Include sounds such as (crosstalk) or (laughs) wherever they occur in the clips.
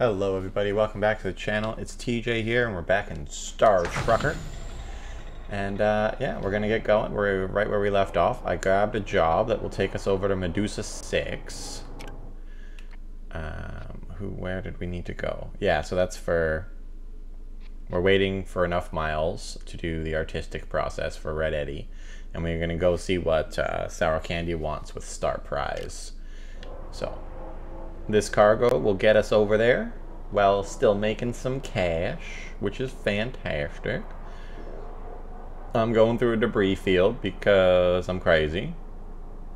Hello everybody, welcome back to the channel. It's TJ here and we're back in Star Trucker. And uh, yeah, we're gonna get going. We're right where we left off. I grabbed a job that will take us over to Medusa 6. Um, who, where did we need to go? Yeah, so that's for... We're waiting for enough miles to do the artistic process for Red Eddie. And we're gonna go see what uh, Sour Candy wants with Star Prize. So, this cargo will get us over there while still making some cash, which is fantastic. I'm going through a debris field because I'm crazy.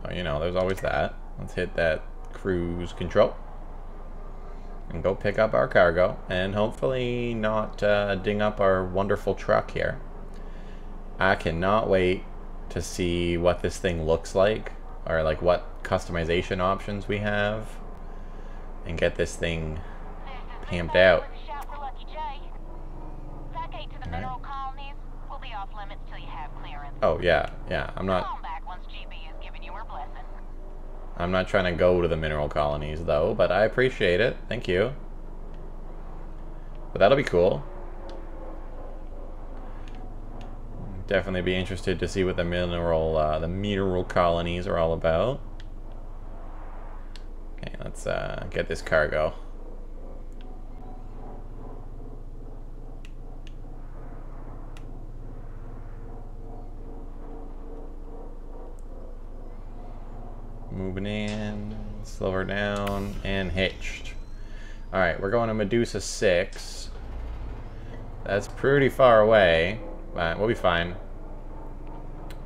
Oh, you know, there's always that. Let's hit that cruise control. And go pick up our cargo. And hopefully not uh, ding up our wonderful truck here. I cannot wait to see what this thing looks like. Or like what customization options we have. And get this thing pimped out. Oh yeah, yeah. I'm not. I'm not trying to go to the mineral colonies though, but I appreciate it. Thank you. But that'll be cool. Definitely be interested to see what the mineral uh, the mineral colonies are all about. Okay, let's uh, get this cargo. Moving in, slow her down, and hitched. Alright, we're going to Medusa 6. That's pretty far away, but we'll be fine.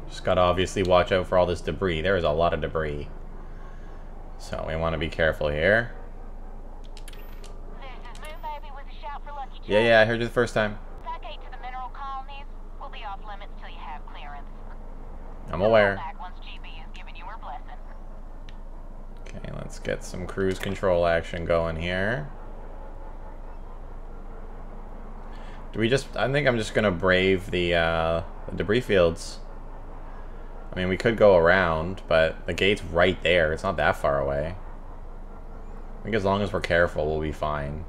Just gotta obviously watch out for all this debris. There is a lot of debris. So we want to be careful here. Yeah, yeah, I heard you the first time. I'm aware. Okay, let's get some cruise control action going here. Do we just... I think I'm just gonna brave the, uh, the debris fields. I mean, we could go around, but the gate's right there. It's not that far away. I think as long as we're careful, we'll be fine.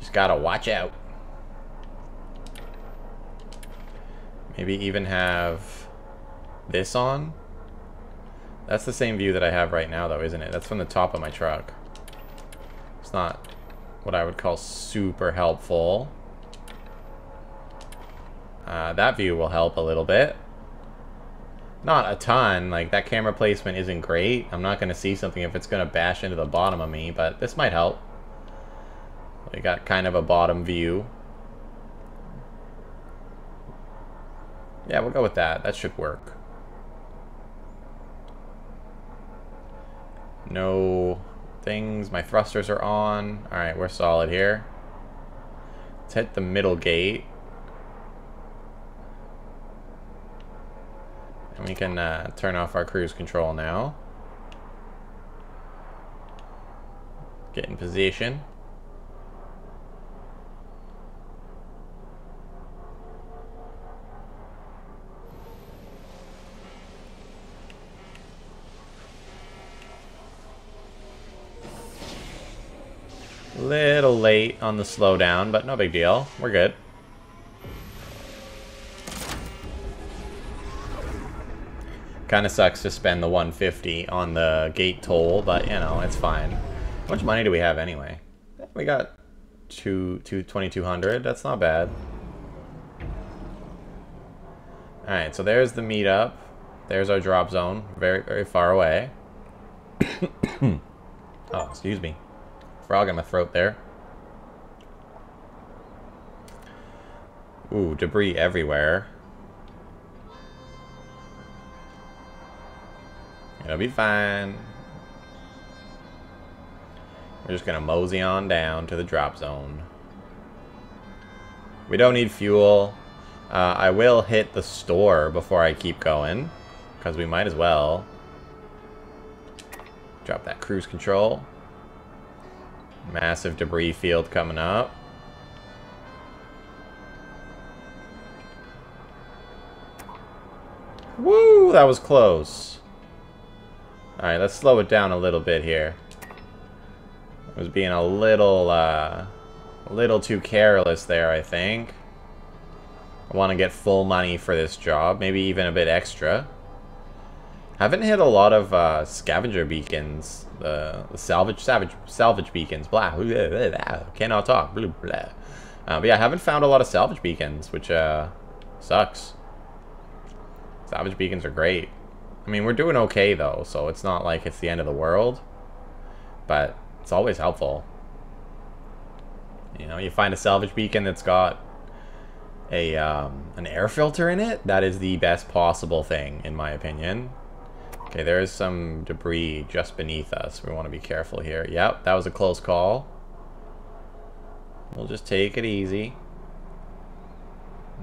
Just gotta watch out. Maybe even have this on. That's the same view that I have right now, though, isn't it? That's from the top of my truck. It's not what I would call super helpful. Uh, that view will help a little bit. Not a ton. Like, that camera placement isn't great. I'm not going to see something if it's going to bash into the bottom of me, but this might help. We got kind of a bottom view. Yeah, we'll go with that. That should work. No things. My thrusters are on. Alright, we're solid here. Let's hit the middle gate. We can uh, turn off our cruise control now. Get in position. Little late on the slowdown, but no big deal. We're good. Kind of sucks to spend the 150 on the gate toll, but you know, it's fine. How much money do we have anyway? We got two, two, 2200. That's not bad. Alright, so there's the meetup. There's our drop zone. Very, very far away. (coughs) oh, excuse me frog in my throat there. Ooh, debris everywhere. It'll be fine. We're just gonna mosey on down to the drop zone. We don't need fuel. Uh, I will hit the store before I keep going. Because we might as well. Drop that cruise control. Massive debris field coming up. Woo, that was close. Alright, let's slow it down a little bit here. I was being a little, uh, a little too careless there, I think. I want to get full money for this job, maybe even a bit extra. Haven't hit a lot of uh, scavenger beacons, the, the salvage, salvage, salvage beacons. Blah, blah, blah, blah cannot talk. Blah, blah. Uh, but yeah, I haven't found a lot of salvage beacons, which uh, sucks. Salvage beacons are great. I mean, we're doing okay though, so it's not like it's the end of the world. But it's always helpful. You know, you find a salvage beacon that's got a um, an air filter in it. That is the best possible thing, in my opinion. Okay, there is some debris just beneath us. We want to be careful here. Yep, that was a close call. We'll just take it easy.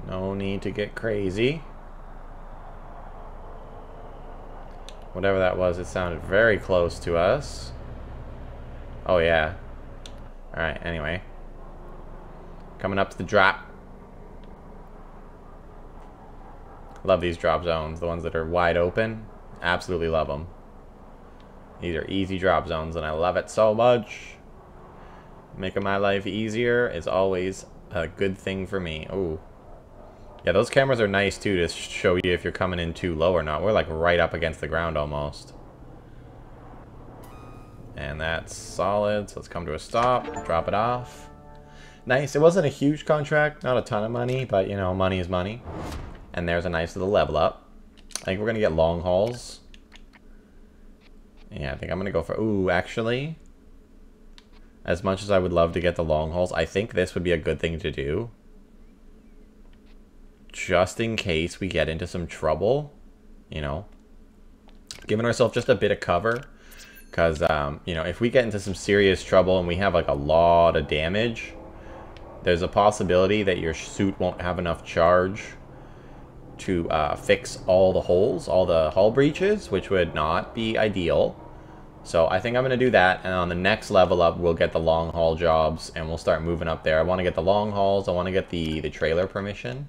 No need to get crazy. Whatever that was, it sounded very close to us. Oh, yeah. Alright, anyway. Coming up to the drop. Love these drop zones, the ones that are wide open. Absolutely love them. These are easy drop zones, and I love it so much. Making my life easier is always a good thing for me. Ooh. Yeah, those cameras are nice, too, to show you if you're coming in too low or not. We're, like, right up against the ground, almost. And that's solid, so let's come to a stop, drop it off. Nice. It wasn't a huge contract, not a ton of money, but, you know, money is money. And there's a nice little level up. I think we're going to get long hauls. Yeah, I think I'm going to go for... Ooh, actually... As much as I would love to get the long hauls, I think this would be a good thing to do. Just in case we get into some trouble. You know. Giving ourselves just a bit of cover. Because, um, you know, if we get into some serious trouble and we have, like, a lot of damage... There's a possibility that your suit won't have enough charge to uh, fix all the holes, all the hull breaches, which would not be ideal. So I think I'm going to do that, and on the next level up, we'll get the long haul jobs, and we'll start moving up there. I want to get the long hauls, I want to get the, the trailer permission,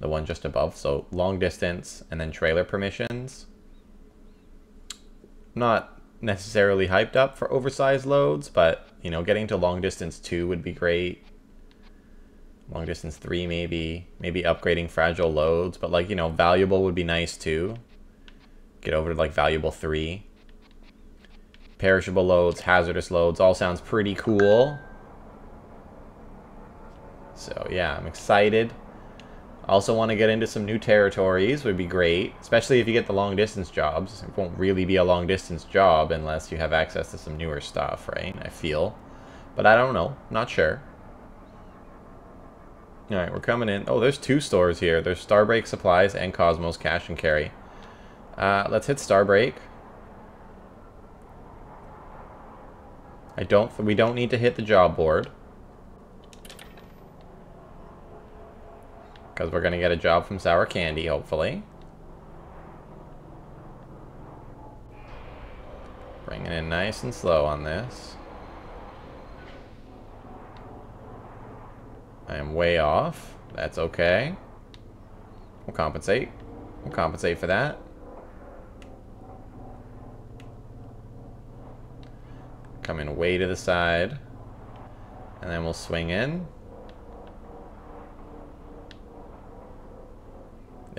the one just above, so long distance, and then trailer permissions. Not necessarily hyped up for oversized loads, but, you know, getting to long distance 2 would be great. Long distance 3 maybe, maybe upgrading fragile loads, but like, you know, valuable would be nice too. Get over to like valuable 3. Perishable loads, hazardous loads, all sounds pretty cool. So yeah, I'm excited. Also want to get into some new territories, would be great. Especially if you get the long distance jobs. It won't really be a long distance job unless you have access to some newer stuff, right? I feel. But I don't know, not sure. Alright, we're coming in. Oh, there's two stores here. There's Starbreak Supplies and Cosmos Cash and Carry. Uh, let's hit Starbreak. I don't. We don't need to hit the job board. Because we're going to get a job from Sour Candy, hopefully. Bringing in nice and slow on this. I am way off. That's okay. We'll compensate. We'll compensate for that. Coming way to the side. And then we'll swing in.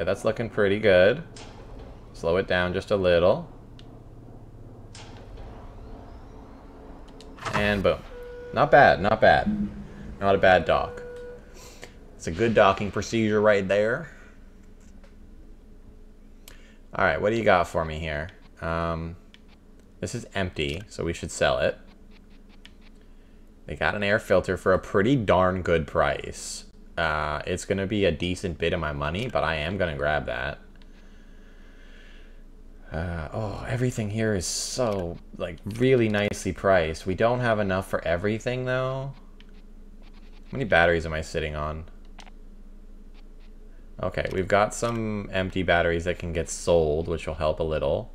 Yeah, that's looking pretty good. Slow it down just a little. And boom. Not bad, not bad. Not a bad dock. It's a good docking procedure right there. Alright, what do you got for me here? Um, this is empty, so we should sell it. They got an air filter for a pretty darn good price. Uh, it's going to be a decent bit of my money, but I am going to grab that. Uh, oh, everything here is so, like, really nicely priced. We don't have enough for everything, though. How many batteries am I sitting on? Okay, we've got some empty batteries that can get sold, which will help a little.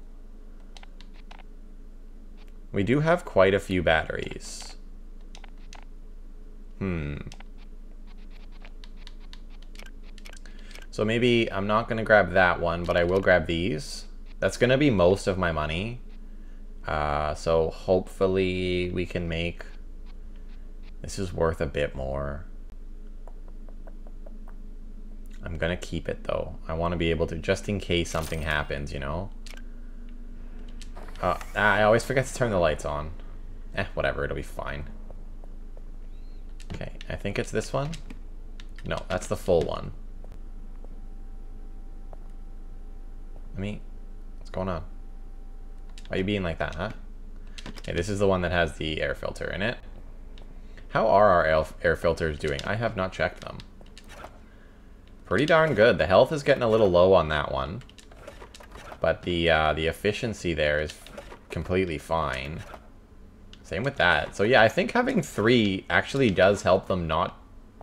We do have quite a few batteries. Hmm. So maybe I'm not going to grab that one, but I will grab these. That's going to be most of my money. Uh, so hopefully we can make... This is worth a bit more. I'm gonna keep it though. I want to be able to, just in case something happens, you know? Uh, I always forget to turn the lights on. Eh, whatever, it'll be fine. Okay, I think it's this one. No, that's the full one. Let me... What's going on? Why are you being like that, huh? Okay, this is the one that has the air filter in it. How are our air filters doing? I have not checked them. Pretty darn good. The health is getting a little low on that one. But the, uh, the efficiency there is completely fine. Same with that. So yeah, I think having three actually does help them not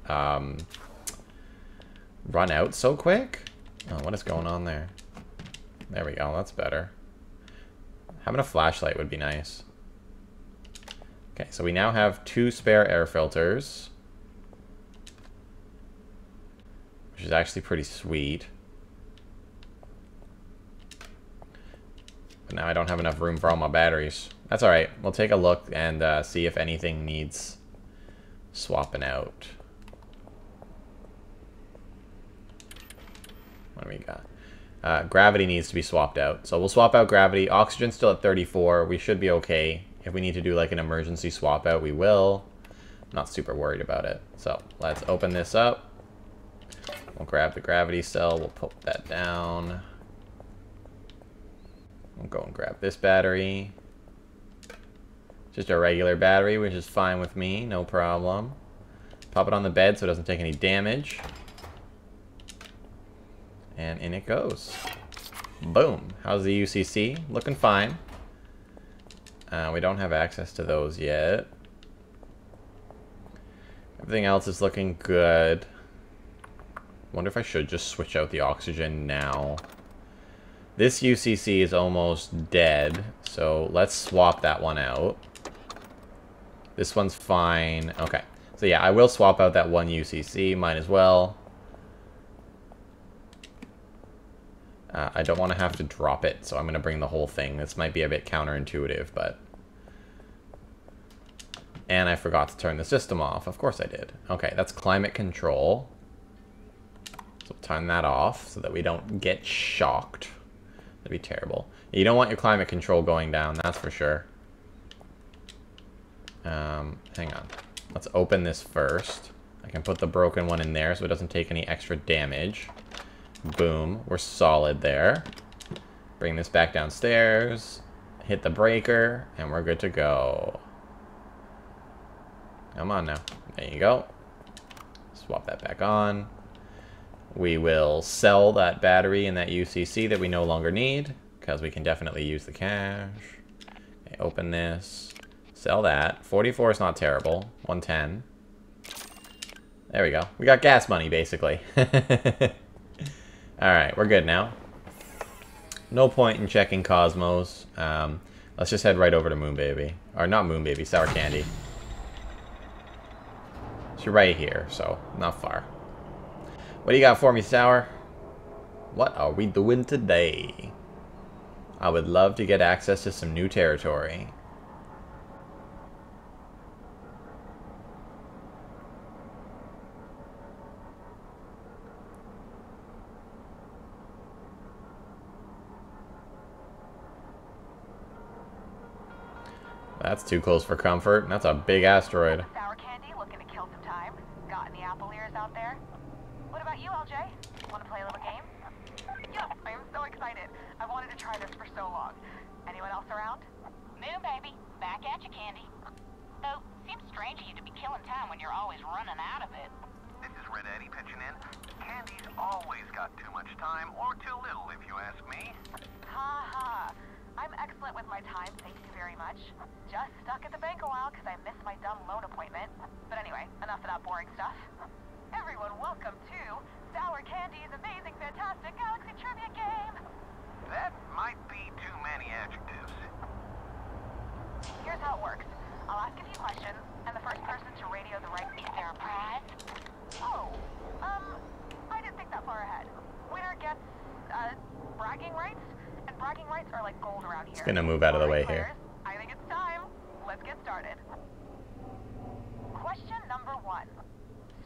um, run out so quick. Oh, what is going on there? There we go, that's better. Having a flashlight would be nice. Okay, so we now have two spare air filters. Which is actually pretty sweet. But now I don't have enough room for all my batteries. That's alright. We'll take a look and uh, see if anything needs swapping out. What do we got? Uh, gravity needs to be swapped out. So we'll swap out gravity. Oxygen's still at 34. We should be okay. If we need to do like an emergency swap out, we will. not super worried about it. So let's open this up. We'll grab the gravity cell. We'll put that down. We'll go and grab this battery. Just a regular battery, which is fine with me, no problem. Pop it on the bed so it doesn't take any damage. And in it goes. Boom. How's the UCC? Looking fine. Uh, we don't have access to those yet. Everything else is looking good. Wonder if I should just switch out the oxygen now. This UCC is almost dead, so let's swap that one out. This one's fine. Okay. So yeah, I will swap out that one UCC. Might as well. Uh, I don't want to have to drop it, so I'm going to bring the whole thing. This might be a bit counterintuitive, but... And I forgot to turn the system off. Of course I did. Okay, that's climate control. So turn that off so that we don't get shocked. That'd be terrible. You don't want your climate control going down, that's for sure. Um, hang on. Let's open this first. I can put the broken one in there so it doesn't take any extra damage. Boom. We're solid there. Bring this back downstairs. Hit the breaker. And we're good to go. Come on now. There you go. Swap that back on. We will sell that battery and that UCC that we no longer need. Because we can definitely use the cash. Okay, open this. Sell that. 44 is not terrible. 110. There we go. We got gas money, basically. (laughs) Alright, we're good now. No point in checking Cosmos. Um, let's just head right over to Moon Baby. Or not Moon Baby, Sour Candy. She's right here, so not far. What do you got for me, Sour? What are we doing today? I would love to get access to some new territory. That's too close for comfort. That's a big asteroid. Sour candy, looking to kill some time. Got any apple ears out there? What about you, LJ? Want to play a little game? Yeah, I am so excited. I've wanted to try this for so long. Anyone else around? Moon baby, back at you, Candy. Though, seems strange of you to be killing time when you're always running out of it. This is Red Eddie pitching in. Candy's always got too much time, or too little, if you ask me. Ha ha. I'm excellent with my time, thank you very much. Just stuck at the bank a while because I missed my dumb loan appointment. But anyway, enough of that boring stuff. Everyone, welcome to Sour Candy's amazing, fantastic Galaxy Trivia Game! That might be too many adjectives. Here's how it works. I'll ask a few questions, and the first person to radio the right... Is there a prize? Oh, um, I didn't think that far ahead. Winner gets, uh, bragging rights? And bragging rights are like gold around here. It's gonna move out of the way Alright, here. players, started. Question number one.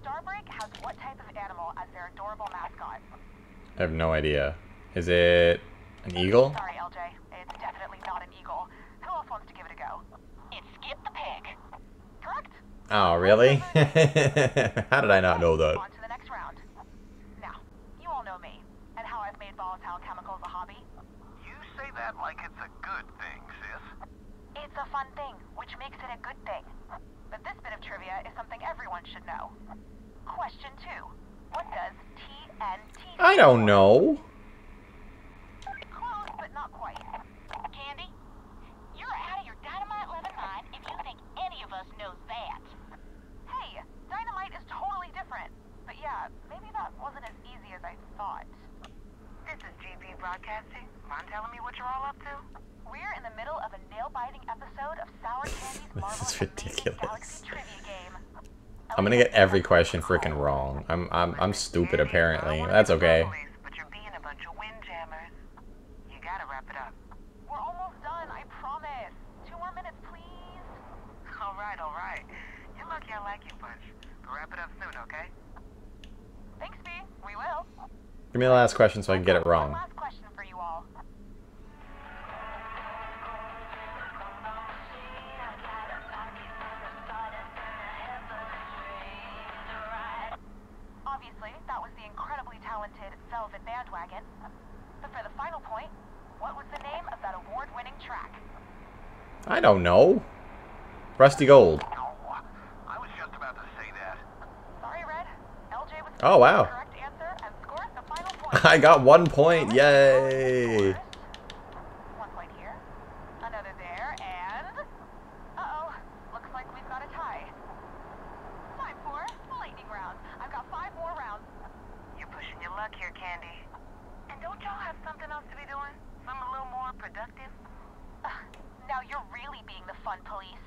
Starbreak has what type of animal as their adorable mascot? I have no idea. Is it an eagle? Sorry, LJ. It's definitely not an eagle. Who else wants to give it a go? It's Skip the pig. Correct? Oh, really? (laughs) (laughs) How did I not know that? On to the next round. Now, you all know me, and how I've made volatile chemicals a hobby. You say that like it's a good thing, sis. It's a fun thing, which makes it a good thing. But this bit of trivia is something everyone should know. Question two. What does TNT I don't know. Close, but not quite. Candy, you're out of your dynamite loving mind if you think any of us knows that. Hey, dynamite is totally different. But yeah, maybe that wasn't as easy as I thought. This is GP Broadcasting. Mind telling me what you're all up to? We're in the middle of a nail-biting episode of Sour Candy's This is ridiculous. Galaxy Trivia Game. I'm gonna get every question freaking wrong. I'm I'm I'm stupid apparently. That's okay. But you're being a bunch of windjammers. You gotta wrap it up. We're almost done, I promise. Two more minutes, please. All right, all right. You're lucky I like you bunch. But wrap it up soon, okay? Thanks, B. We will. Give me the last question so I can get it wrong. I don't know. Rusty Gold. I was just about to say that. Sorry, Red. LJ was Oh, wow. the correct answer and the final (laughs) point. I got one point. Yay. One point here, another there, and uh-oh, looks like we've got a tie. Time for the lightning round. I've got five more rounds. You're pushing your luck here, Candy. And don't y'all have something else to be doing? Something a little more productive? Ugh, now you're really being the fun police.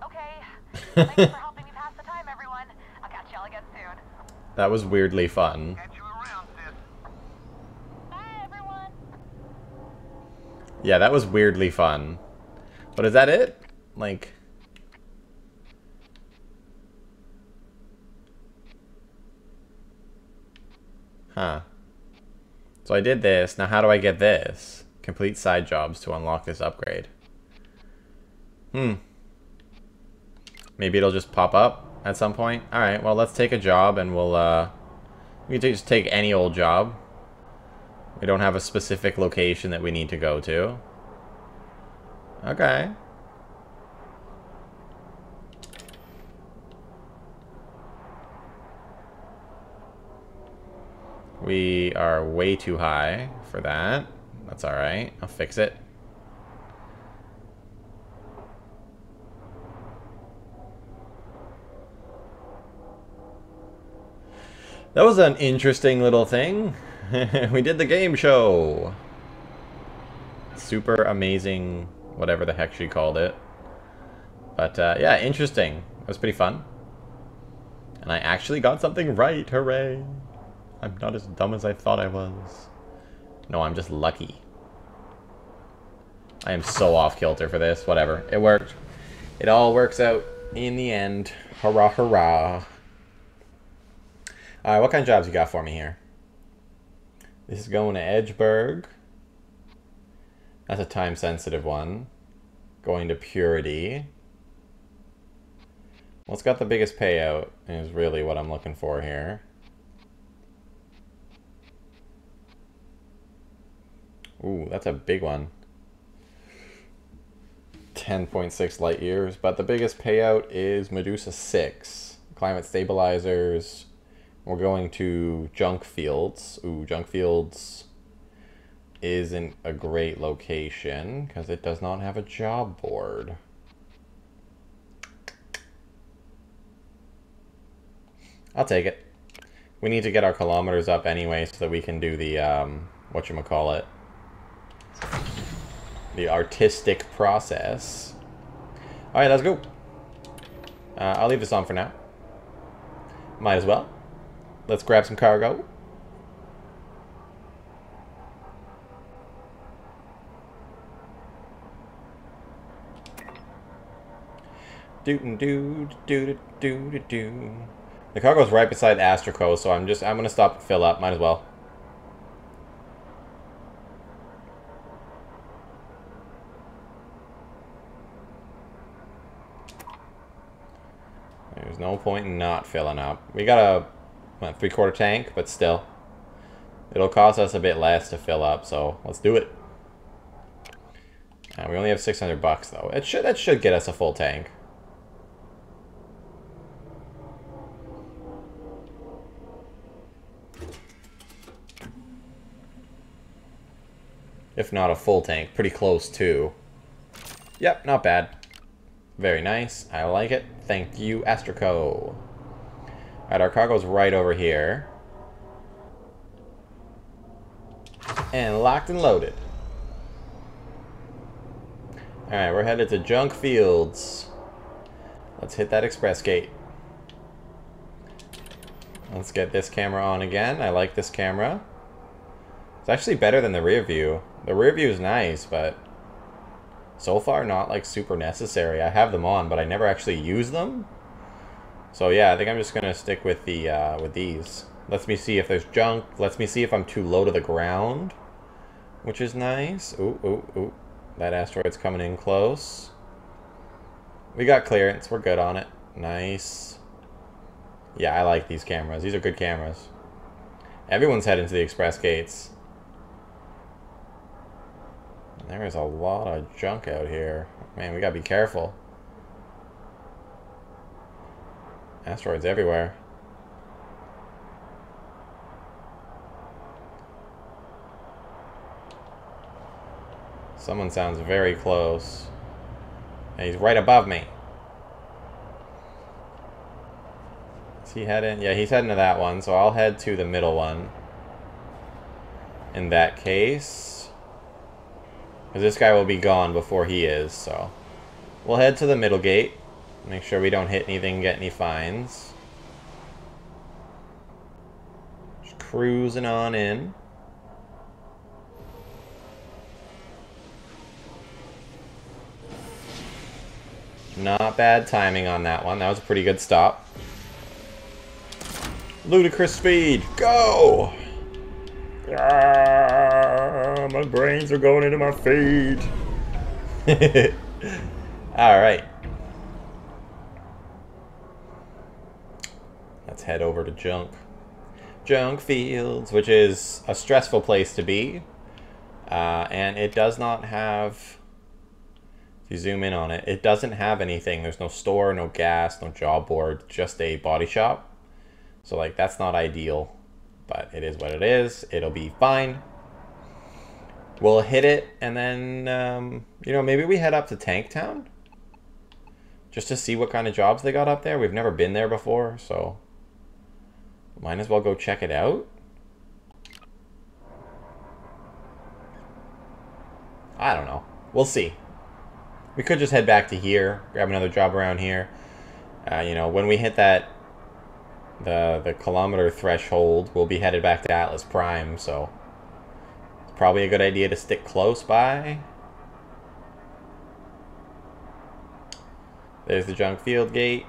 Okay, thanks for helping me pass the time, everyone. I'll catch y'all again soon. That was weirdly fun. Around. Bye. Yeah, that was weirdly fun. But is that it? Like Huh. So I did this. Now how do I get this? Complete side jobs to unlock this upgrade. Hmm. Maybe it'll just pop up at some point. Alright, well let's take a job and we'll uh we can just take any old job. We don't have a specific location that we need to go to. Okay. We are way too high for that. That's alright. I'll fix it. That was an interesting little thing. (laughs) we did the game show. Super amazing, whatever the heck she called it. But uh, yeah, interesting. It was pretty fun. And I actually got something right. Hooray. I'm not as dumb as I thought I was. No, I'm just lucky. I am so off kilter for this. Whatever. It worked. It all works out in the end. Hurrah, hurrah. Alright, what kind of jobs you got for me here? This is going to Edgeburg. That's a time sensitive one. Going to Purity. What's got the biggest payout is really what I'm looking for here. Ooh, that's a big one. 10.6 light years, but the biggest payout is Medusa 6. Climate stabilizers. We're going to junk fields. Ooh, junk fields isn't a great location because it does not have a job board. I'll take it. We need to get our kilometers up anyway so that we can do the, um, whatchamacallit, the artistic process. Alright, let's go. Uh, I'll leave this on for now. Might as well. Let's grab some cargo. Doo doo doo doo doo doo. The cargo's right beside Astraco, so I'm just I'm gonna stop and fill up. Might as well. There's no point in not filling up. We got three quarter tank, but still. It'll cost us a bit less to fill up, so let's do it. Uh, we only have 600 bucks though. It should that should get us a full tank. If not a full tank, pretty close too. Yep, not bad. Very nice. I like it. Thank you, Astraco. Alright, our cargo's right over here. And locked and loaded. Alright, we're headed to Junk Fields. Let's hit that express gate. Let's get this camera on again. I like this camera. It's actually better than the rear view. The rear view is nice, but so far not like super necessary. I have them on, but I never actually use them. So yeah, I think I'm just gonna stick with the uh, with these. Lets me see if there's junk. Lets me see if I'm too low to the ground, which is nice. Ooh, ooh, ooh. That asteroid's coming in close. We got clearance. We're good on it. Nice. Yeah, I like these cameras. These are good cameras. Everyone's heading to the express gates. There is a lot of junk out here. Man, we gotta be careful. Asteroids everywhere. Someone sounds very close. And he's right above me. Is he heading? Yeah, he's heading to that one, so I'll head to the middle one. In that case. Because this guy will be gone before he is, so. We'll head to the middle gate. Make sure we don't hit anything, get any fines. Just cruising on in. Not bad timing on that one. That was a pretty good stop. Ludicrous speed. Go! Ah, my brains are going into my feet. (laughs) Alright. Let's head over to Junk. Junk Fields, which is a stressful place to be. Uh, and it does not have if you zoom in on it, it doesn't have anything. There's no store, no gas, no job board, just a body shop. So like that's not ideal, but it is what it is. It'll be fine. We'll hit it and then, um, you know, maybe we head up to Tank Town just to see what kind of jobs they got up there. We've never been there before, so might as well go check it out. I don't know. We'll see. We could just head back to here, grab another job around here. Uh, you know, when we hit that the the kilometer threshold, we'll be headed back to Atlas Prime, so it's probably a good idea to stick close by. There's the junk field gate.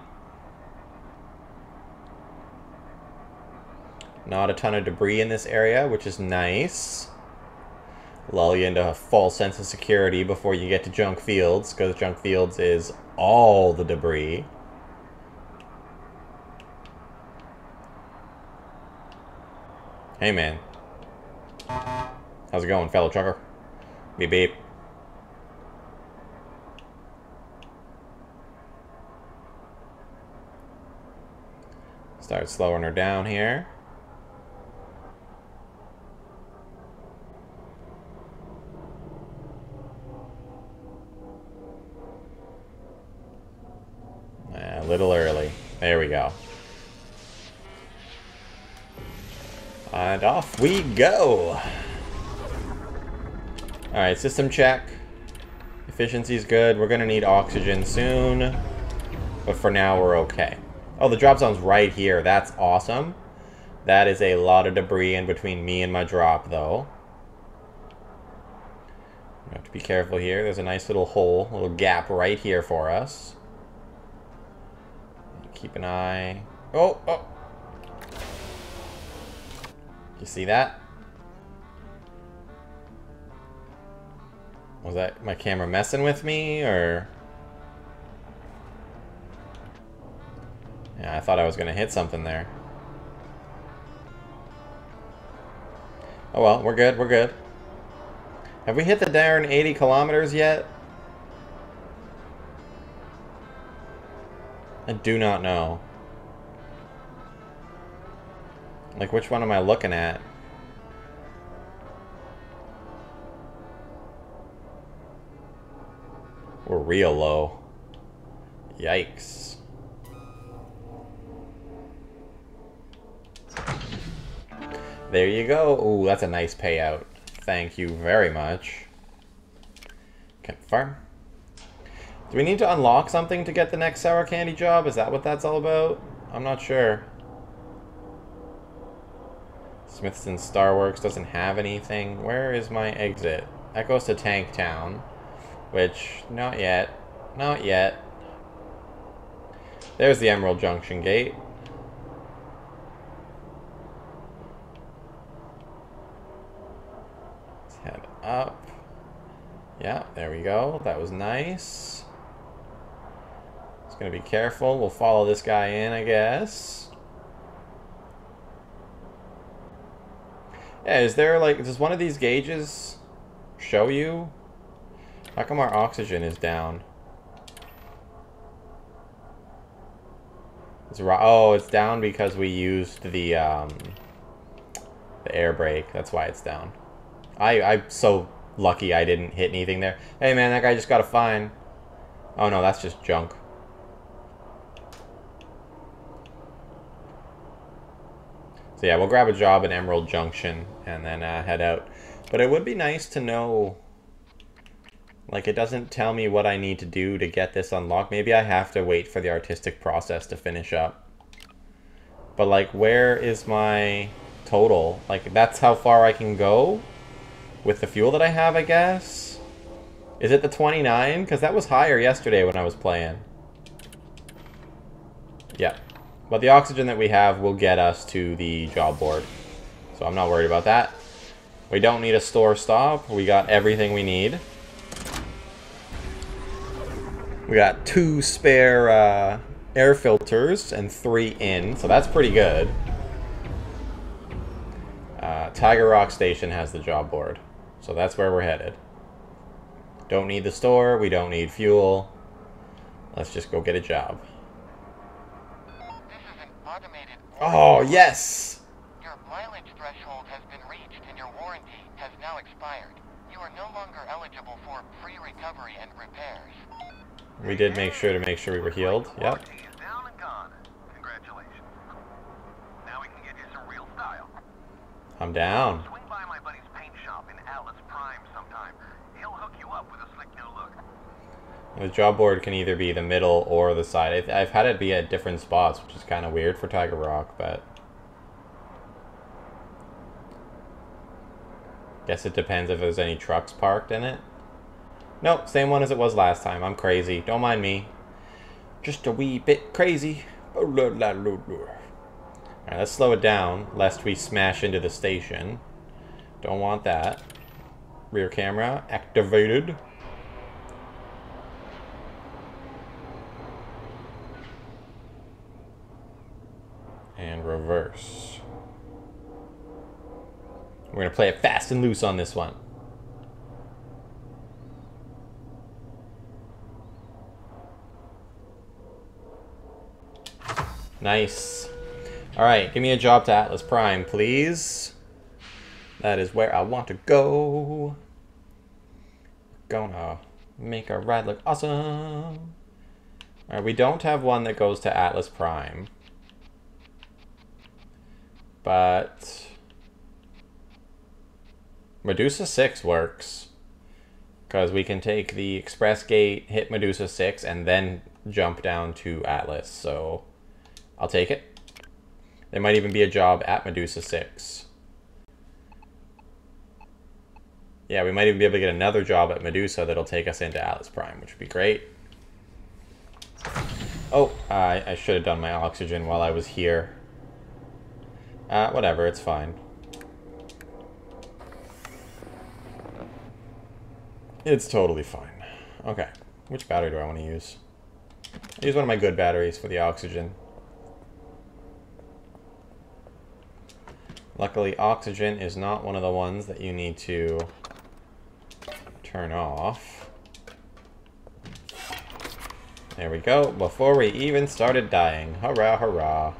Not a ton of debris in this area, which is nice lull you into a false sense of security before you get to junk fields, because junk fields is all the debris. Hey man. How's it going, fellow trucker? Beep beep. Start slowing her down here. a little early. There we go. And off we go. Alright, system check. Efficiency's good. We're to need oxygen soon. But for now, we're okay. Oh, the drop zone's right here. That's awesome. That is a lot of debris in between me and my drop, though. We have to be careful here. There's a nice little hole, little gap right here for us. Keep an eye. Oh, oh. You see that? Was that my camera messing with me, or? Yeah, I thought I was gonna hit something there. Oh well, we're good, we're good. Have we hit the darn 80 kilometers yet? I do not know. Like, which one am I looking at? We're real low. Yikes. There you go. Ooh, that's a nice payout. Thank you very much. Confirm. Do we need to unlock something to get the next sour candy job? Is that what that's all about? I'm not sure. Smithson Starworks doesn't have anything. Where is my exit? That goes to Tank Town. Which, not yet. Not yet. There's the Emerald Junction gate. Let's head up. Yeah, there we go. That was nice. Gonna be careful. We'll follow this guy in, I guess. Yeah, is there like, does one of these gauges show you? How come our oxygen is down? It's oh, it's down because we used the um, the air brake. That's why it's down. I I'm so lucky I didn't hit anything there. Hey man, that guy just got a fine. Oh no, that's just junk. So yeah, we'll grab a job in Emerald Junction and then uh, head out. But it would be nice to know like, it doesn't tell me what I need to do to get this unlocked. Maybe I have to wait for the artistic process to finish up. But, like, where is my total? Like, that's how far I can go with the fuel that I have, I guess? Is it the 29? Because that was higher yesterday when I was playing. Yeah. But the oxygen that we have will get us to the job board. So I'm not worried about that. We don't need a store stop. We got everything we need. We got two spare uh, air filters and three in, so that's pretty good. Uh, Tiger Rock Station has the job board, so that's where we're headed. Don't need the store, we don't need fuel. Let's just go get a job. Oh, yes! Your mileage threshold has been reached and your warranty has now expired. You are no longer eligible for free recovery and repairs. We did make sure to make sure we were healed. Yep. I'm is down and gone. Congratulations. Now we can get you some real style. I'm down. Swing by my buddy's paint shop in Atlas Prime sometime. He'll hook you up with a slick new look. The job board can either be the middle or the side. I've had it be at different spots, which is kind of weird for Tiger Rock, but... Guess it depends if there's any trucks parked in it. Nope, same one as it was last time. I'm crazy. Don't mind me. Just a wee bit crazy. Alright, let's slow it down, lest we smash into the station. Don't want that. Rear camera activated. And reverse. We're going to play it fast and loose on this one. Nice. Alright, give me a job to Atlas Prime, please. That is where I want to go. Gonna make our ride look awesome. Alright, we don't have one that goes to Atlas Prime. But... Medusa 6 works. Because we can take the express gate, hit Medusa 6, and then jump down to Atlas, so... I'll take it. There might even be a job at Medusa 6. Yeah, we might even be able to get another job at Medusa that'll take us into Atlas Prime, which would be great. Oh, I, I should have done my oxygen while I was here. Uh, whatever, it's fine. It's totally fine. Okay, which battery do I want to use? I use one of my good batteries for the oxygen. Luckily, oxygen is not one of the ones that you need to turn off. There we go, before we even started dying. Hurrah, hurrah.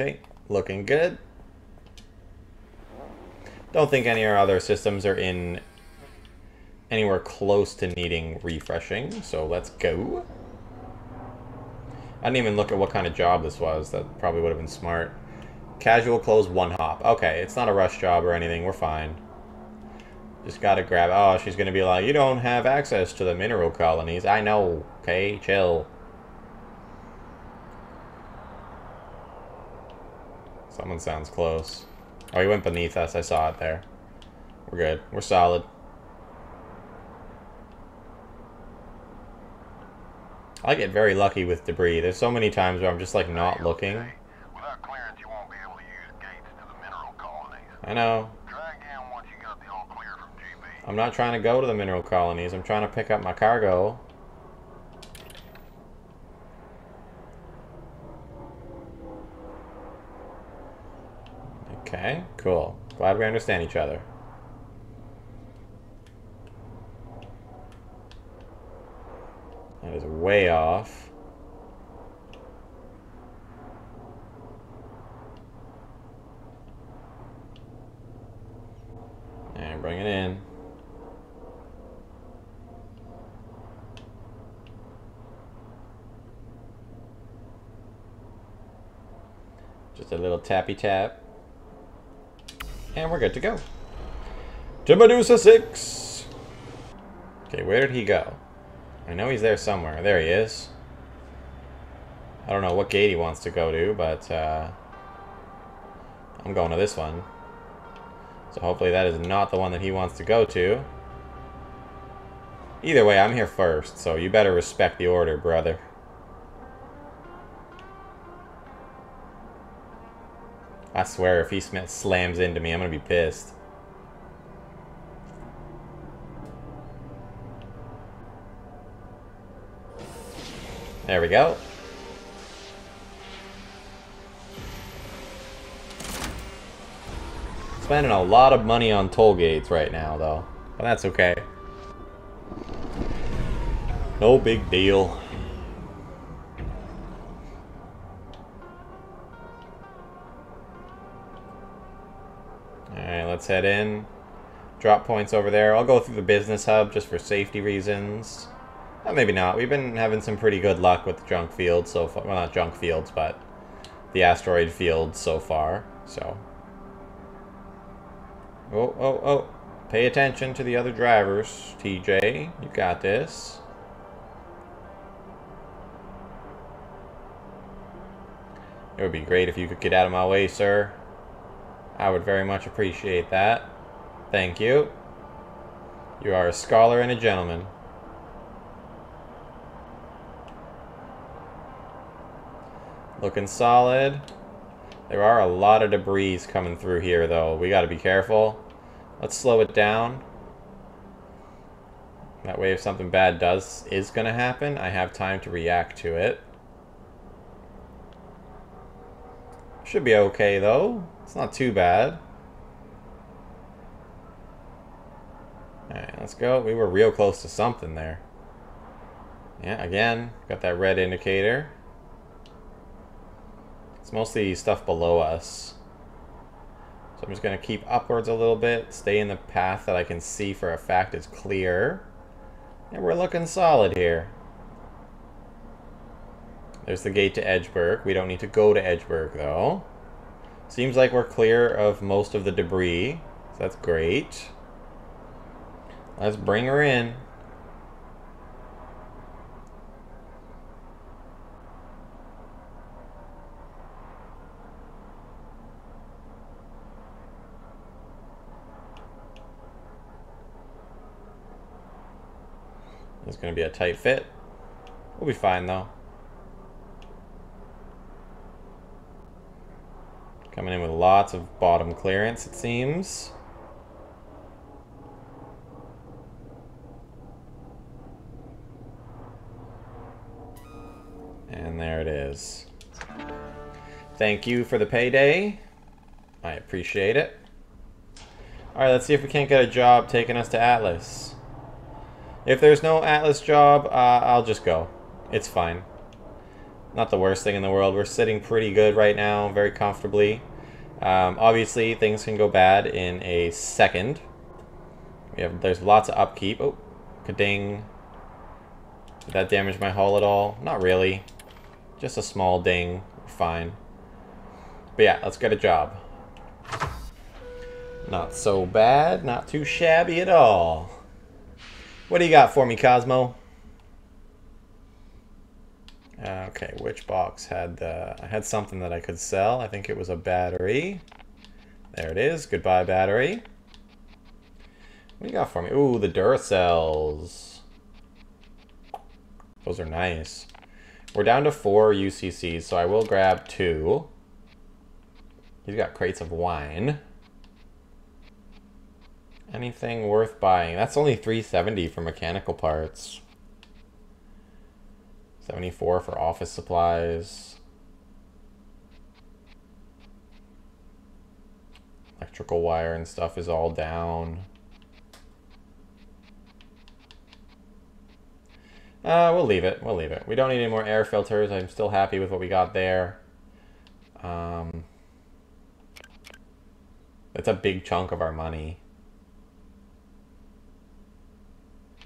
Okay, looking good. Don't think any of our other systems are in anywhere close to needing refreshing, so let's go. I didn't even look at what kind of job this was. That probably would have been smart. Casual close, one hop. Okay, it's not a rush job or anything. We're fine. Just gotta grab... Oh, she's gonna be like, you don't have access to the mineral colonies. I know. Okay, chill. Someone sounds close. Oh, he went beneath us. I saw it there. We're good. We're solid. I get very lucky with debris. There's so many times where I'm just like not looking. Clearance, you won't be able to use gates to the mineral colonies. I know. Try again once you got the all clear from GB. I'm not trying to go to the mineral colonies. I'm trying to pick up my cargo. Okay, cool. Glad we understand each other. That is way off. And bring it in. Just a little tappy tap. And we're good to go. To Medusa 6! Okay, where did he go? I know he's there somewhere. There he is. I don't know what gate he wants to go to, but uh, I'm going to this one. So hopefully that is not the one that he wants to go to. Either way, I'm here first, so you better respect the order, brother. I swear, if he slams into me, I'm gonna be pissed. There we go. Spending a lot of money on toll gates right now, though. But that's okay. No big deal. Let's head in. Drop points over there. I'll go through the business hub just for safety reasons. Uh, maybe not. We've been having some pretty good luck with the junk fields so far. Well, not junk fields, but the asteroid fields so far. So. Oh, oh, oh. Pay attention to the other drivers, TJ. You got this. It would be great if you could get out of my way, sir. I would very much appreciate that. Thank you. You are a scholar and a gentleman. Looking solid. There are a lot of debris coming through here, though. We got to be careful. Let's slow it down. That way, if something bad does is going to happen, I have time to react to it. Should be okay, though. It's not too bad. Alright, let's go. We were real close to something there. Yeah, again, got that red indicator. It's mostly stuff below us. So I'm just going to keep upwards a little bit, stay in the path that I can see for a fact is clear. And we're looking solid here. There's the gate to Edgeburg. We don't need to go to Edgeburg, though. Seems like we're clear of most of the debris. So that's great. Let's bring her in. It's going to be a tight fit. We'll be fine though. Coming in with lots of bottom clearance, it seems. And there it is. Thank you for the payday. I appreciate it. Alright, let's see if we can't get a job taking us to Atlas. If there's no Atlas job, uh, I'll just go. It's fine. Not the worst thing in the world. We're sitting pretty good right now, very comfortably. Um, obviously, things can go bad in a second. We have There's lots of upkeep. Oh, kading. Did that damage my hull at all? Not really. Just a small ding. fine. But yeah, let's get a job. Not so bad. Not too shabby at all. What do you got for me, Cosmo? Okay, which box had the... I had something that I could sell. I think it was a battery. There it is. Goodbye, battery. What do you got for me? Ooh, the Duracells. Those are nice. We're down to four UCCs, so I will grab two. He's got crates of wine. Anything worth buying? That's only 370 for mechanical parts. 74 for office supplies. Electrical wire and stuff is all down. Uh, we'll leave it. We'll leave it. We don't need any more air filters. I'm still happy with what we got there. Um, that's a big chunk of our money.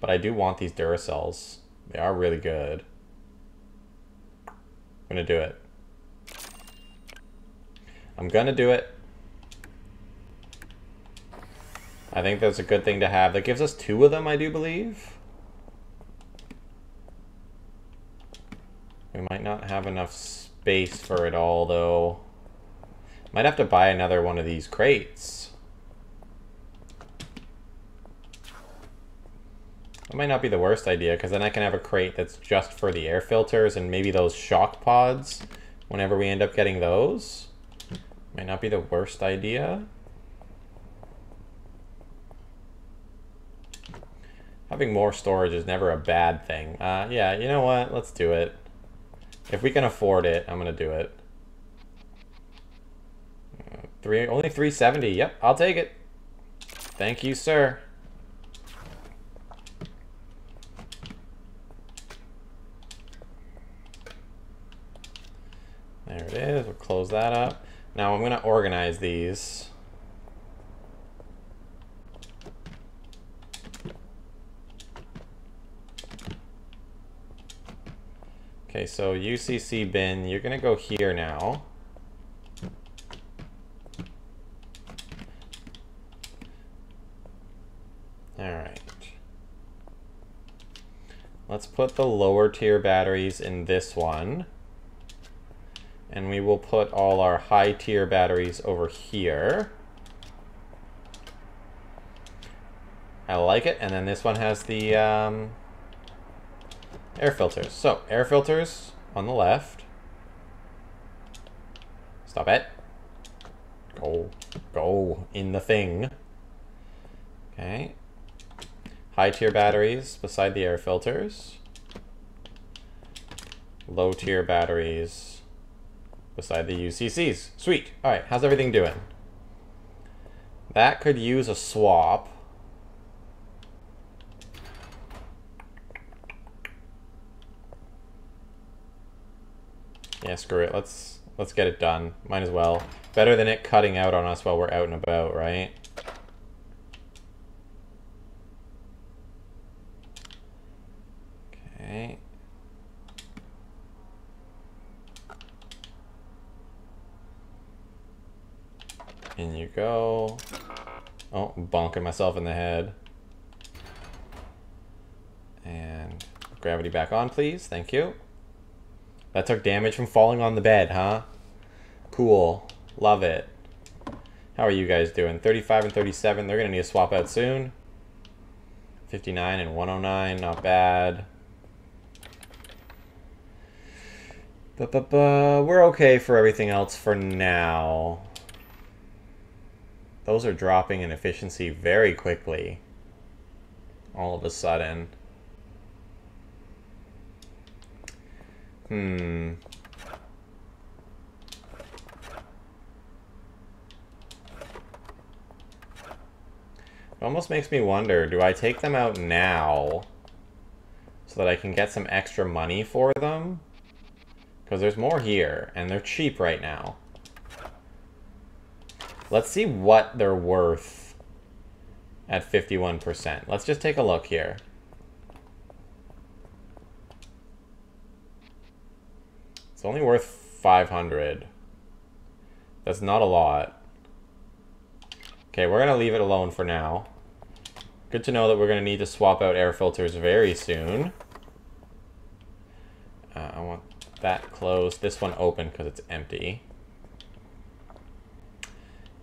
But I do want these Duracells. They are really good gonna do it. I'm gonna do it. I think that's a good thing to have. That gives us two of them, I do believe. We might not have enough space for it all, though. Might have to buy another one of these crates. That might not be the worst idea, because then I can have a crate that's just for the air filters and maybe those shock pods whenever we end up getting those. Might not be the worst idea. Having more storage is never a bad thing. Uh, yeah, you know what? Let's do it. If we can afford it, I'm going to do it. Uh, three, only 370. Yep, I'll take it. Thank you, sir. There it is. We'll close that up. Now I'm going to organize these. Okay, so UCC bin, you're going to go here now. Alright. Let's put the lower tier batteries in this one and we will put all our high tier batteries over here. I like it, and then this one has the um, air filters. So, air filters on the left. Stop it. Go, go in the thing. Okay. High tier batteries beside the air filters. Low tier batteries beside the UCCs. Sweet. All right, how's everything doing? That could use a swap. Yeah, screw it. Let's let's get it done. Might as well. Better than it cutting out on us while we're out and about, right? Okay. In you go. Oh, bonking myself in the head. And gravity back on, please. Thank you. That took damage from falling on the bed, huh? Cool. Love it. How are you guys doing? 35 and 37. They're going to need to swap out soon. 59 and 109, not bad. But, but, but we're okay for everything else for now. Those are dropping in efficiency very quickly. All of a sudden. Hmm. It almost makes me wonder, do I take them out now so that I can get some extra money for them? Because there's more here, and they're cheap right now. Let's see what they're worth at 51%. Let's just take a look here. It's only worth 500. That's not a lot. Okay, we're going to leave it alone for now. Good to know that we're going to need to swap out air filters very soon. Uh, I want that closed. This one open because it's empty.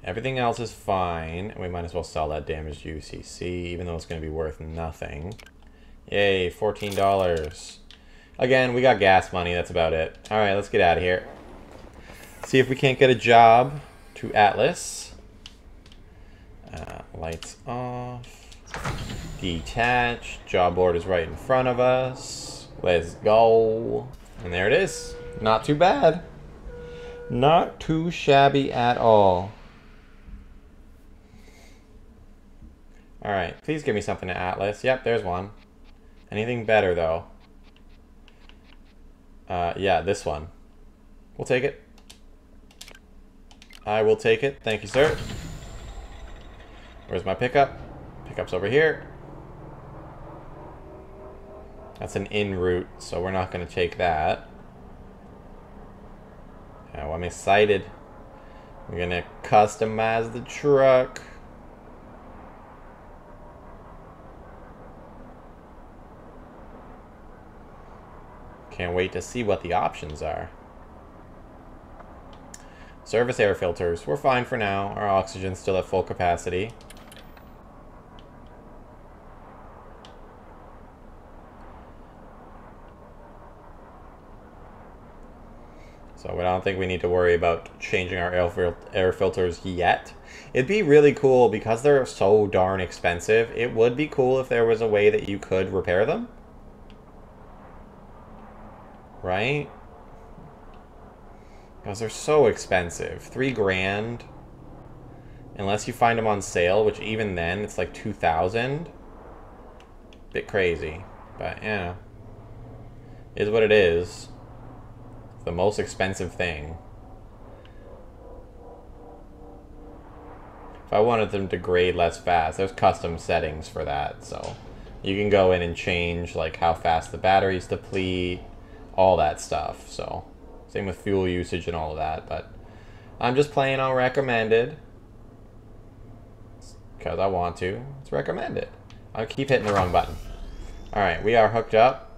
Everything else is fine. We might as well sell that damaged UCC, even though it's going to be worth nothing. Yay, $14. Again, we got gas money. That's about it. All right, let's get out of here. See if we can't get a job to Atlas. Uh, lights off. Detach. Job board is right in front of us. Let's go. And there it is. Not too bad. Not too shabby at all. Alright, please give me something to Atlas. Yep, there's one. Anything better, though? Uh, yeah, this one. We'll take it. I will take it. Thank you, sir. Where's my pickup? Pickup's over here. That's an in route, so we're not going to take that. Oh, I'm excited. We're going to customize the truck. Can't wait to see what the options are. Service air filters. We're fine for now. Our oxygen's still at full capacity. So I don't think we need to worry about changing our air, air filters yet. It'd be really cool because they're so darn expensive. It would be cool if there was a way that you could repair them. Right? Because they're so expensive. Three grand. Unless you find them on sale, which even then, it's like 2,000. Bit crazy. But, yeah. Is what it is the most expensive thing. If I wanted them to grade less fast, there's custom settings for that, so you can go in and change like how fast the batteries deplete, all that stuff. So same with fuel usage and all of that, but I'm just playing on recommended because I want to. It's recommended. I keep hitting the wrong button. All right, we are hooked up.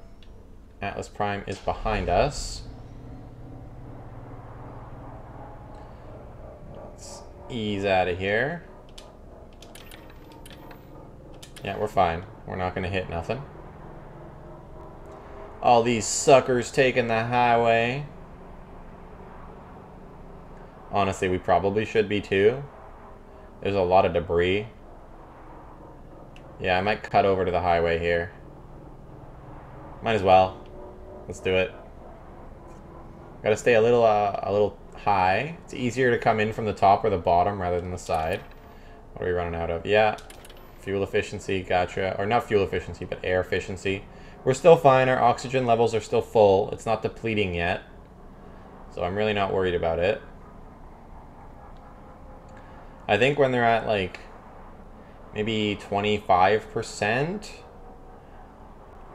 Atlas Prime is behind us. Let's ease out of here. Yeah, we're fine. We're not going to hit nothing. All these suckers taking the highway. Honestly, we probably should be too. There's a lot of debris. Yeah, I might cut over to the highway here. Might as well. Let's do it. Gotta stay a little, uh, a little high. It's easier to come in from the top or the bottom rather than the side. What are we running out of? Yeah, fuel efficiency, gotcha. Or not fuel efficiency, but air efficiency. We're still fine. Our oxygen levels are still full. It's not depleting yet. So I'm really not worried about it. I think when they're at like maybe 25%,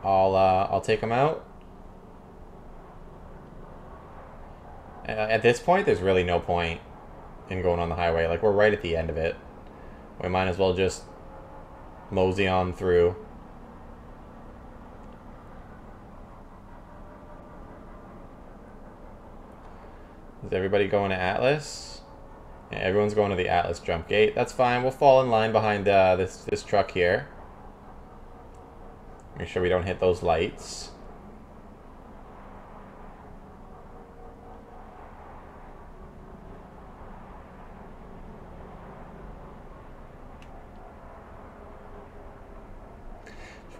I'll, uh, I'll take them out. At this point, there's really no point in going on the highway. Like, we're right at the end of it. We might as well just mosey on through. Is everybody going to Atlas? Yeah, everyone's going to the Atlas jump gate. That's fine. We'll fall in line behind uh, this this truck here. Make sure we don't hit those lights.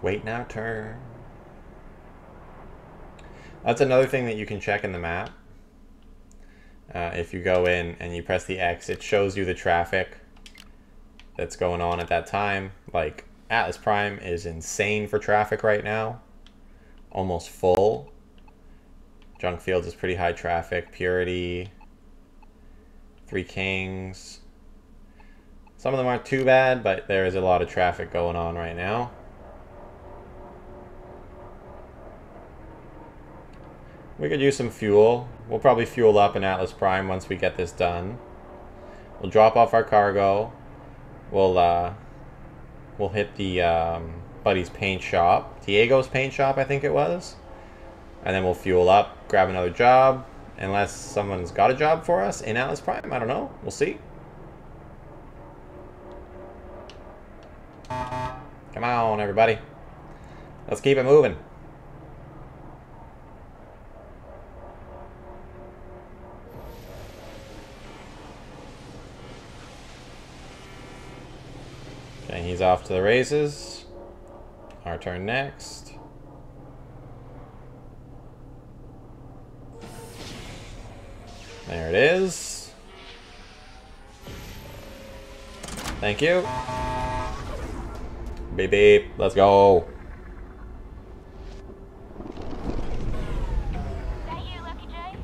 Waiting our turn. That's another thing that you can check in the map. Uh, if you go in and you press the X, it shows you the traffic that's going on at that time. Like Atlas Prime is insane for traffic right now, almost full. Junk Fields is pretty high traffic. Purity, Three Kings. Some of them aren't too bad, but there is a lot of traffic going on right now. We could use some fuel. We'll probably fuel up in Atlas Prime once we get this done. We'll drop off our cargo. We'll uh, we'll hit the um, buddy's paint shop, Diego's paint shop, I think it was, and then we'll fuel up, grab another job, unless someone's got a job for us in Atlas Prime. I don't know. We'll see. Come on, everybody. Let's keep it moving. Okay, he's off to the races. Our turn next. There it is. Thank you. Beep beep. Let's go. That you, Lucky J?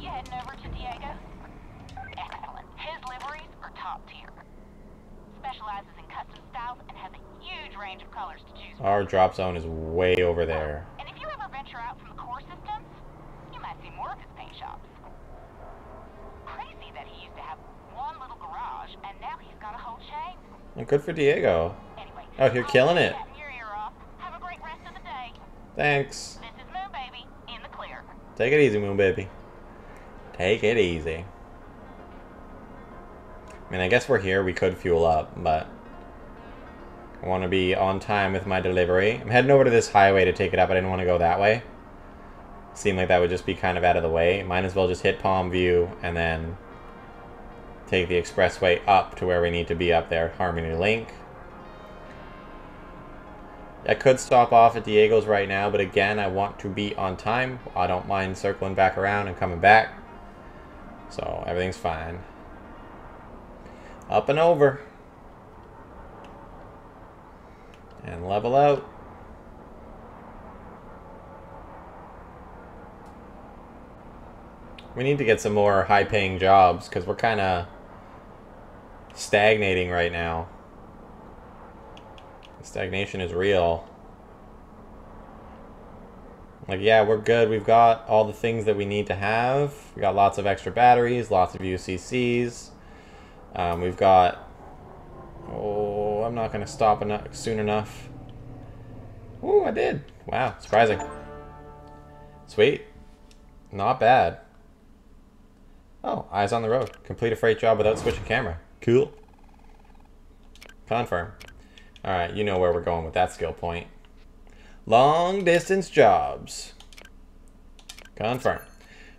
You heading over to Diego? Excellent. His liveries are top tier. Specializes in custom styles and has a huge range of colors to choose from. Our drop zone is way over there. And if you ever venture out from the core systems, you might see more of his paint shops. Crazy that he used to have one little garage, and now he's got a whole chain. Well, good for Diego. Anyway, oh, Out here I'll killing it. your ear off. Have a great rest of the day. Thanks. This is Moon Baby in the clear. Take it easy, Moon Baby. Take it easy. I mean, I guess we're here. We could fuel up, but I want to be on time with my delivery. I'm heading over to this highway to take it up. I didn't want to go that way. Seemed like that would just be kind of out of the way. Might as well just hit Palm View and then take the expressway up to where we need to be up there, Harmony Link. I could stop off at Diego's right now, but again, I want to be on time. I don't mind circling back around and coming back. So everything's fine. Up and over. And level out. We need to get some more high paying jobs because we're kind of stagnating right now. Stagnation is real. Like, yeah, we're good. We've got all the things that we need to have. We got lots of extra batteries, lots of UCCs. Um, we've got... I'm not going to stop enough, soon enough. Ooh, I did. Wow, surprising. Sweet. Not bad. Oh, eyes on the road. Complete a freight job without switching camera. Cool. Confirm. Alright, you know where we're going with that skill point. Long distance jobs. Confirm.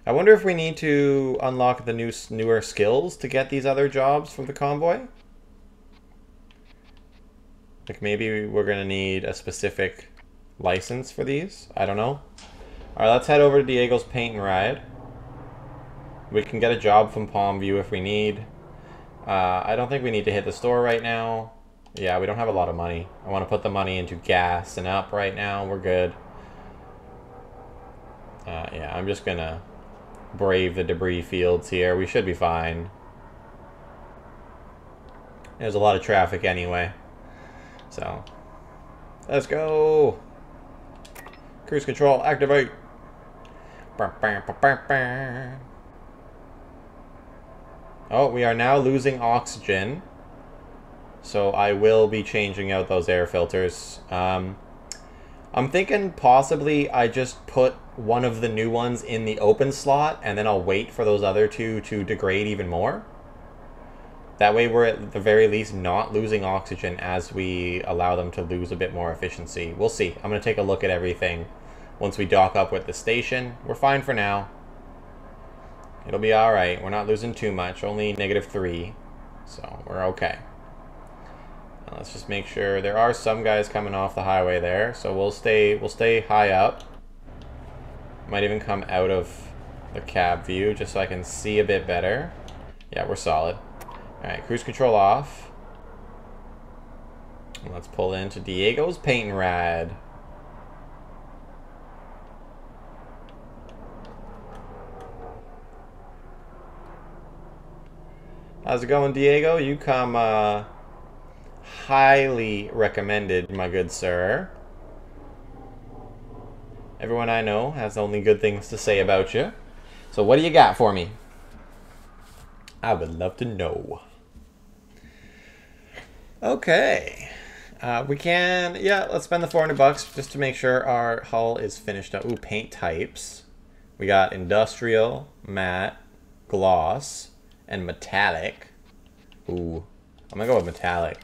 I wonder if we need to unlock the new newer skills to get these other jobs from the convoy. Like maybe we're gonna need a specific license for these. I don't know. All right, let's head over to Diego's Paint and Ride. We can get a job from Palm View if we need. Uh, I don't think we need to hit the store right now. Yeah, we don't have a lot of money. I want to put the money into gas and up right now. We're good. Uh, yeah, I'm just gonna brave the debris fields here. We should be fine. There's a lot of traffic anyway. So, let's go. Cruise control, activate. Oh, we are now losing oxygen. So I will be changing out those air filters. Um, I'm thinking possibly I just put one of the new ones in the open slot and then I'll wait for those other two to degrade even more. That way we're at the very least not losing oxygen as we allow them to lose a bit more efficiency. We'll see. I'm going to take a look at everything once we dock up with the station. We're fine for now. It'll be alright. We're not losing too much. Only negative three. So we're okay. Now let's just make sure there are some guys coming off the highway there. So we'll stay we'll stay high up. Might even come out of the cab view just so I can see a bit better. Yeah, we're solid. Alright, cruise control off. Let's pull into Diego's paint and ride. How's it going, Diego? You come uh, highly recommended, my good sir. Everyone I know has only good things to say about you. So what do you got for me? I would love to know. Okay. Uh, we can, yeah, let's spend the 400 bucks just to make sure our hull is finished up. Ooh, paint types. We got industrial, matte, gloss, and metallic. Ooh, I'm gonna go with metallic.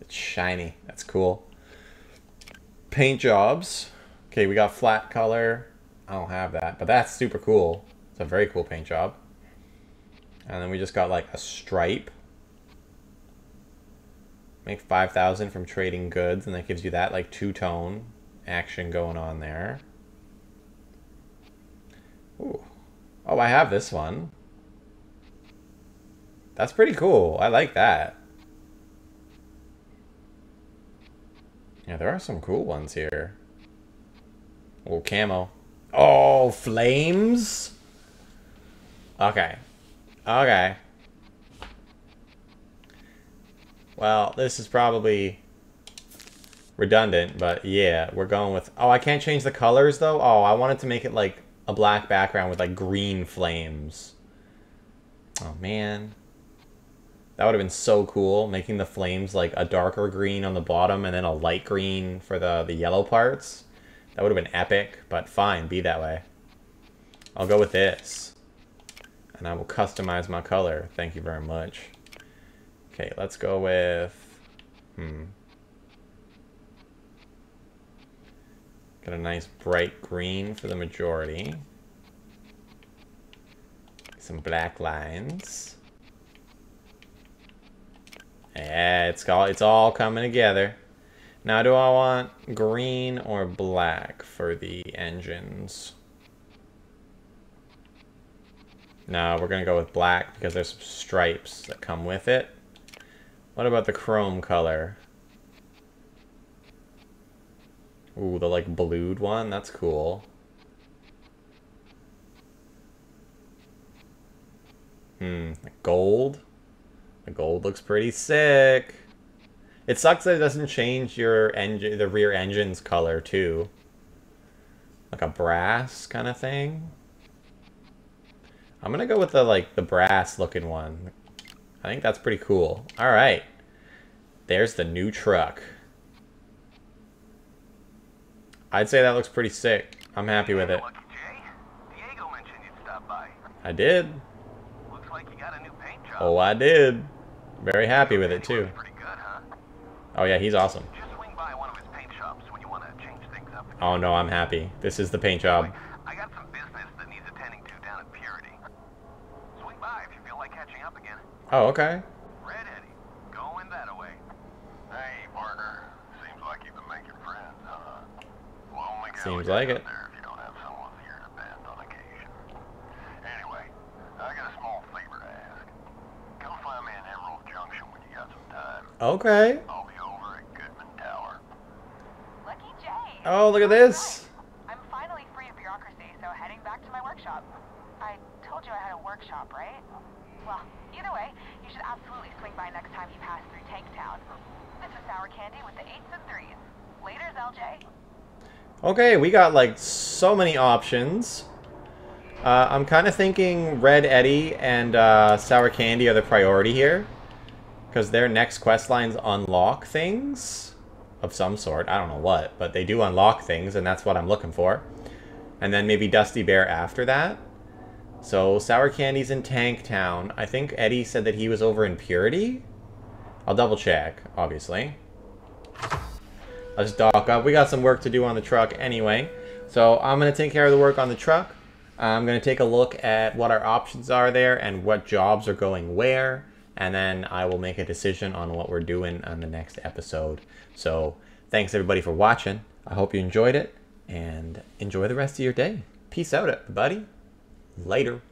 It's shiny. That's cool. Paint jobs. Okay, we got flat color. I don't have that, but that's super cool. It's a very cool paint job. And then we just got like a stripe. Make 5,000 from trading goods, and that gives you that like two-tone action going on there. Ooh. Oh, I have this one. That's pretty cool. I like that. Yeah, there are some cool ones here. Oh, camo. Oh, flames? Okay. Okay. Well, this is probably redundant, but yeah, we're going with... Oh, I can't change the colors, though? Oh, I wanted to make it, like, a black background with, like, green flames. Oh, man. That would have been so cool, making the flames like a darker green on the bottom and then a light green for the, the yellow parts. That would have been epic, but fine, be that way. I'll go with this. And I will customize my color. Thank you very much. Okay, let's go with... Hmm. Got a nice bright green for the majority. Some black lines. Yeah, it's all, it's all coming together. Now, do I want green or black for the engines? No, we're going to go with black because there's some stripes that come with it. What about the chrome color? Ooh, the like blued one? That's cool. Hmm, gold? The gold looks pretty sick. It sucks that it doesn't change your engine, the rear engine's color too. Like a brass kind of thing. I'm gonna go with the like the brass looking one. I think that's pretty cool. All right, there's the new truck. I'd say that looks pretty sick. I'm happy with it. Diego mentioned you'd stop by. I did. Looks like you got a new paint job. Oh, I did. Very happy with it too. Good, huh? Oh yeah, he's awesome. Just swing by one of his paint shops when you want to change things up. Oh no, I'm happy. This is the paint job. I got some business that needs attending to down at Purity. Swing by if you feel like catching up again. Oh, okay. Red Eddie, going that away. Hey, partner. Seems like you've been making friends, huh? Well, only go Seems like it. There if you don't have someone here to bend on occasion. Anyway, I got a small favor to ask. Come find me in Emerald Junction when you got some time. Okay. I'll be over at Goodman Tower. Lucky Jay. Oh, look at this. I'm finally free of bureaucracy, so heading back to my workshop. I told you I had a workshop, right? Well, either way, you should absolutely swing by next time you pass through Tanktown. This is Sour Candy with the eights and threes. Laters, LJ. Okay, we got like so many options. Uh, I'm kind of thinking Red Eddie and uh, Sour Candy are the priority here. Because their next quest lines unlock things of some sort. I don't know what, but they do unlock things, and that's what I'm looking for. And then maybe Dusty Bear after that. So Sour Candy's in Tank Town. I think Eddie said that he was over in Purity. I'll double check, obviously. Let's dock up. We got some work to do on the truck anyway. So I'm going to take care of the work on the truck. I'm going to take a look at what our options are there and what jobs are going where. And then I will make a decision on what we're doing on the next episode. So thanks everybody for watching. I hope you enjoyed it and enjoy the rest of your day. Peace out, everybody. Later.